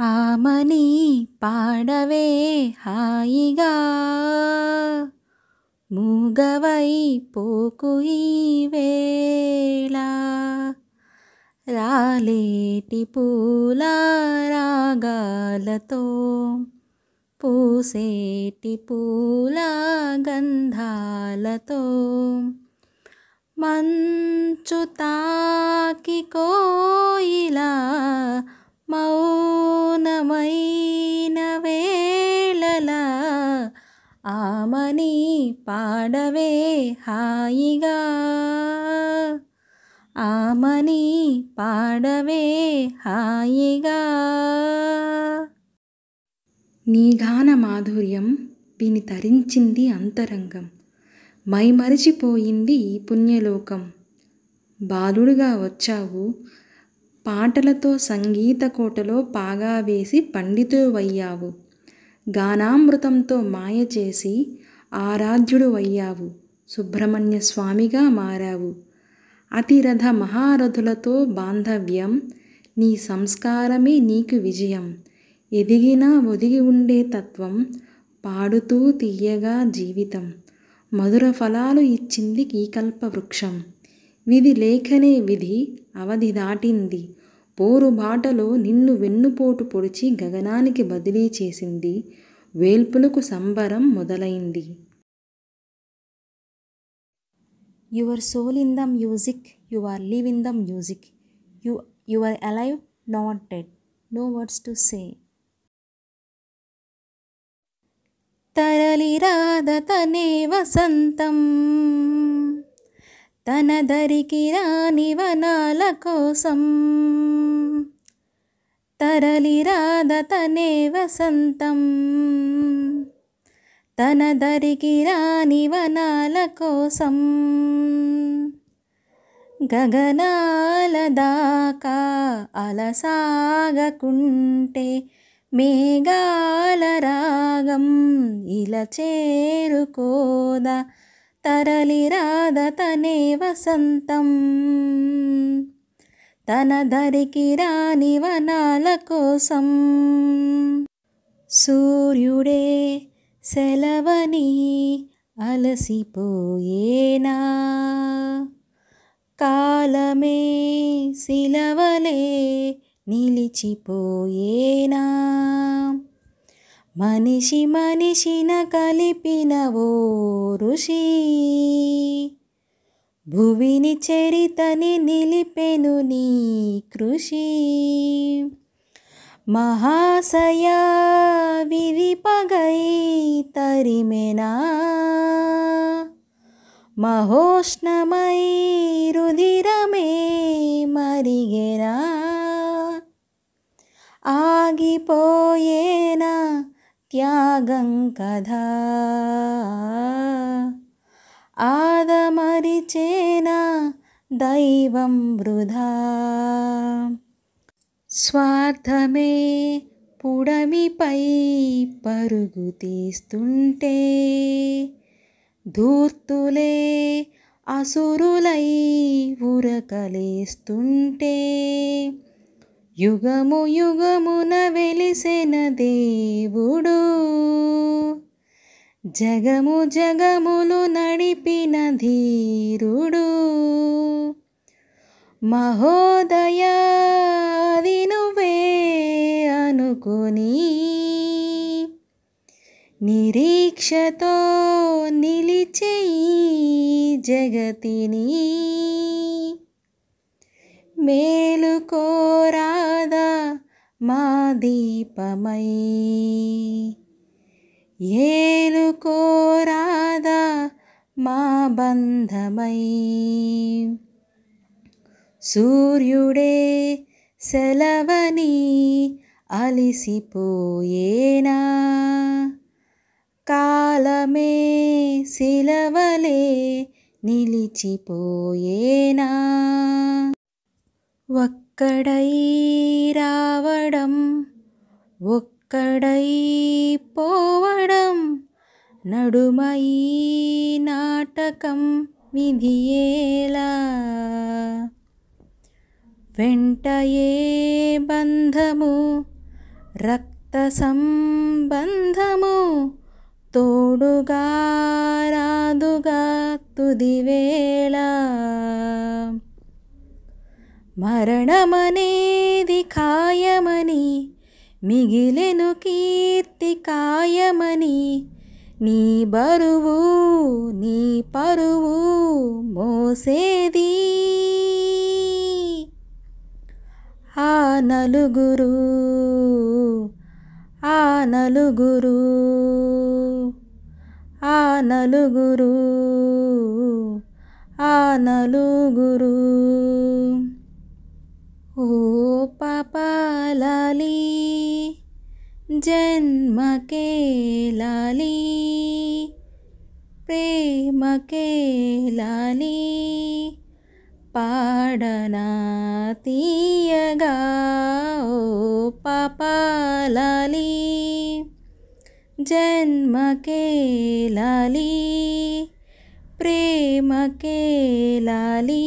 ఆమని పాడవే హాయిగా. మూగవై పోకు ఈ వేళ. రాలేటి పూల రాగాలతో పూసేటి పూల గంధాలతో మంచు తాకి కోయిలా ఆమని పాడవే హాయిగా. ఆమని పాడవే హాయిగా. నీ గాన మాధుర్యం విని తరించింది అంతరంగం. మైమరిచిపోయింది ఈ పుణ్యలోకం. బాలుడుగా వచ్చావు. పాటలతో సంగీత కోటలో పాగా వేసి పండితువయ్యావు. గానామృతంతో మాయ చేసి ఆరాధ్యుడు అయ్యావు సుబ్రహ్మణ్య స్వామిగా మారావు. అతిరథ మహారథులతో బాంధవ్యం నీ సంస్కారమే నీకు విజయం. ఎదిగినా ఒదిగి ఉండే తత్వం పాడుతూ తీయగా జీవితం. మధుర ఫలాలు ఇచ్చింది కీకల్ప వృక్షం. విధి లేఖనే విధి అవధి దాటింది. పోరు బాటలో నిన్ను వెన్నుపోటు పొడిచి గగనానికి బదిలీ చేసింది వేల్పులకు సంబరం మొదలైంది. Your soul in the music you are live in the music you you are alive not dead no words to say తరలిరాద తనే వసంతం. తన దరికి రాని వనాల కోసం. తరలిరాద తనే వసంతం. తన దరికి రాని వనాల కోసం గగనాల దాకా అలసాగకుంటే మేఘాల రాగం ఇలా చేరుకోదా? తరలిరాద తనే వసంతం. తన దరికి రాని వనాల కోసం సూర్యుడే సెలవని అలసిపోయేనా? కాలమే శిలవలే నిలిచిపోయేనా? మనిషి మనిషిన కలిపిన ఓ ఋషి భువిని చరితని నిలిపెను నీ కృషి. మహాశయా విరిపగై తరిమెనా? మహోష్ణమై రుధిరమే మరిగెనా? ఆగిపోయేనా త్యాగం కదా ఆదమరిచేనా దైవం వృధా? స్వార్థమే పుడమిపై పరుగు తీస్తుంటే ధూర్తులే అసురులై ఉరకలేస్తుంటే యుగము యుగమున వెలిసిన దేవుడు జగము జగములు నడిపిన ధీరుడు మహోదయాది నువ్వే అనుకొని నిరీక్షతో నిలిచేయి జగతిని జగతిని మేలుకోరాదా మా దీపమై. ఏలుకోరాదా మా బంధమై. సూర్యుడే సెలవని అలిసిపోయేనా? కాలమే శిలవలే నిలిచిపోయేనా? ఒక్కడై రావడం ఒక్కడై పోవడం నడుమై నాటకం విధియేలా? వెంటయే బంధము రక్త సంబంధము తోడుగా రాదుగా తుదివేళ. మరణమనేది ఖాయమని మిగిలెను కీర్తి కాయమని నీ బరువు నీ పరువు మోసేది. ఆ నలుగురు ఆ నలుగురు ఆ నలుగురు ఆ నలుగురు. ఓ పాపాలాలి జన్మకే లాలి ప్రేమకే లాలి పాడనా తీయగా ఓ పాపాలాలి జన్మకే లాలి ప్రేమకే లాలి